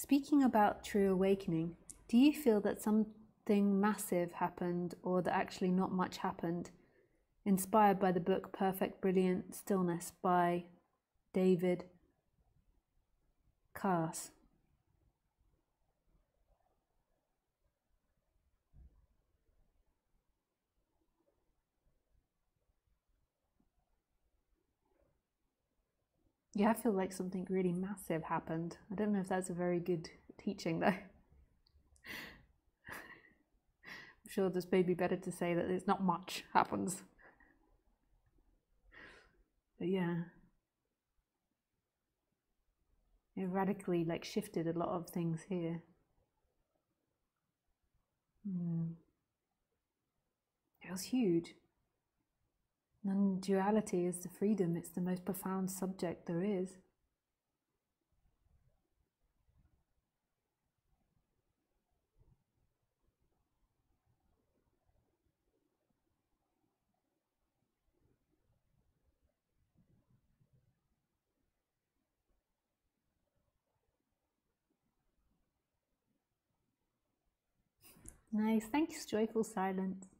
Speaking about true awakening, do you feel that something massive happened or that actually not much happened? Inspired by the book Perfect Brilliant Stillness by David Carse. Yeah, I feel like something really massive happened. I don't know if that's a very good teaching, though. I'm sure this may be better to say that it's not much happens. But yeah, it radically like shifted a lot of things here. Mm. It was huge. Non duality is the freedom, it's the most profound subject there is. Nice, thanks, joyful silence.